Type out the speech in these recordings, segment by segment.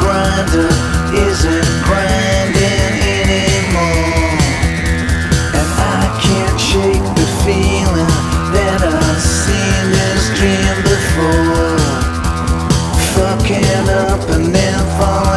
grinder isn't grinding anymore. And I can't shake the feeling that I've seen this dream before. Fucking up and then falling.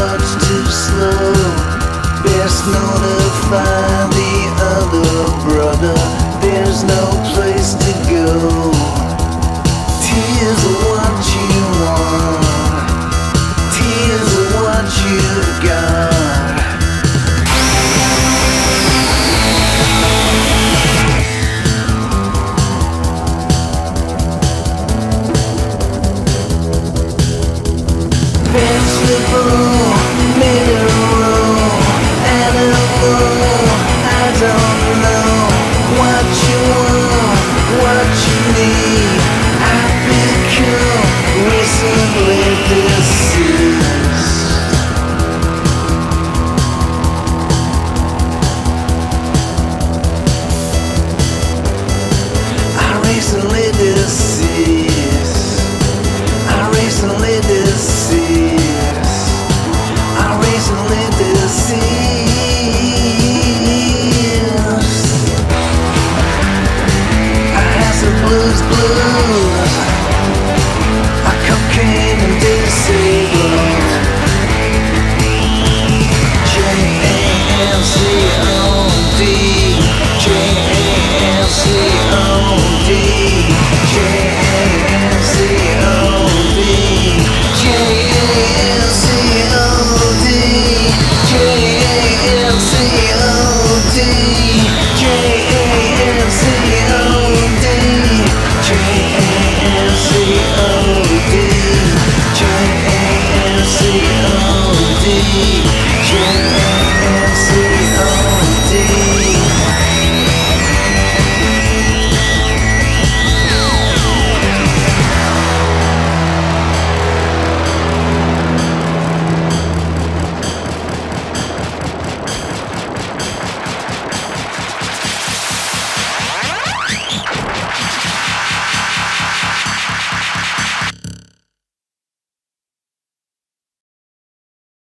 Much too slow. Best notify the other brother. There's no blues, blues.